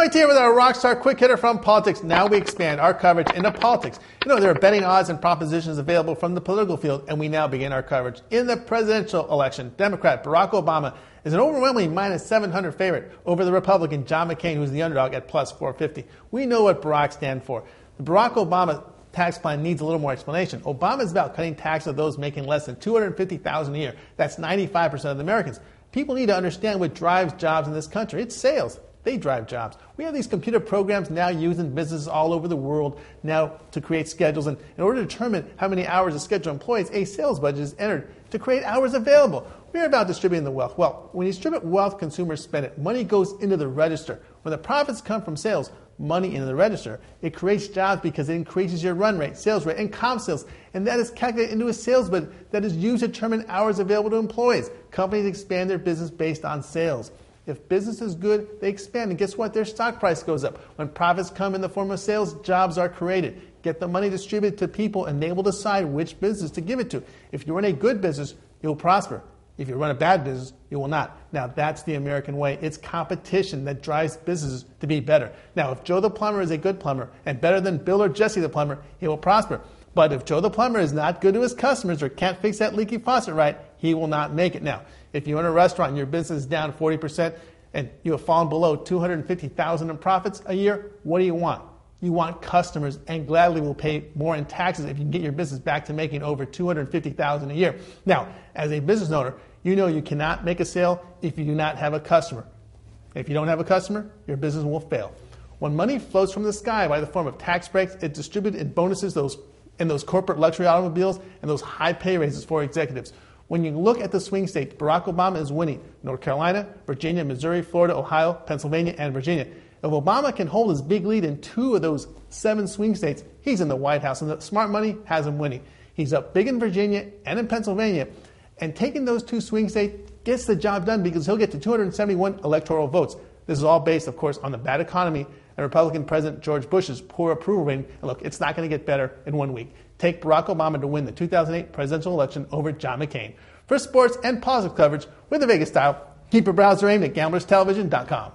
Tony here with our rockstar quick hitter from politics. Now we expand our coverage into politics. You know, there are betting odds and propositions available from the political field, and we now begin our coverage. In the presidential election, Democrat Barack Obama is an overwhelmingly minus 700 favorite over the Republican John McCain, who's the underdog at plus 450. We know what Barack stands for. The Barack Obama tax plan needs a little more explanation. Obama is about cutting taxes of those making less than 250,000 a year. That's 95% of the Americans. People need to understand what drives jobs in this country. It's sales. They drive jobs. We have these computer programs now used in businesses all over the world now to create schedules. And in order to determine how many hours a schedule employs, a sales budget is entered to create hours available. We're about distributing the wealth. Well, when you distribute wealth, consumers spend it. Money goes into the register. When the profits come from sales, money into the register. It creates jobs because it increases your run rate, sales rate, and comp sales. And that is calculated into a sales budget that is used to determine hours available to employees. Companies expand their business based on sales. If business is good, they expand. And guess what? Their stock price goes up. When profits come in the form of sales, jobs are created. Get the money distributed to people and they will decide which business to give it to. If you run a good business, you'll prosper. If you run a bad business, you will not. Now, that's the American way. It's competition that drives businesses to be better. Now, if Joe the plumber is a good plumber and better than Bill or Jesse the plumber, he will prosper. But if Joe the plumber is not good to his customers or can't fix that leaky faucet right, he will not make it. Now, if you own a restaurant and your business is down 40% and you have fallen below 250,000 in profits a year, what do you want? You want customers and gladly will pay more in taxes if you can get your business back to making over 250,000 a year. Now, as a business owner, you know you cannot make a sale if you do not have a customer. If you don't have a customer, your business will fail. When money flows from the sky by the form of tax breaks, it's distributed in bonuses those in those corporate luxury automobiles and those high pay raises for executives. When you look at the swing states, Barack Obama is winning North Carolina, Virginia, Missouri, Florida, Ohio, Pennsylvania, and Virginia. If Obama can hold his big lead in two of those seven swing states, he's in the White House, and the smart money has him winning. He's up big in Virginia and in Pennsylvania, and taking those two swing states gets the job done because he'll get to 271 electoral votes. This is all based, of course, on the bad economy and Republican President George Bush's poor approval rating. And look, it's not going to get better in one week. Take Barack Obama to win the 2008 presidential election over John McCain. For sports and positive coverage with the Vegas style, keep your browser aimed at gamblerstelevision.com.